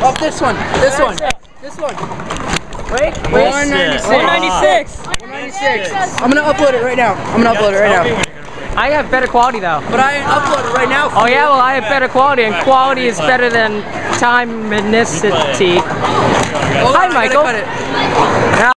Up this one. This one. This one. Wait, wait. 196. 196. 196. I'm gonna upload it right now. I'm gonna upload it right now. I have better quality though. But I upload it right now. Oh yeah, well I have better quality, and quality is better than time minicity. Hi, Michael.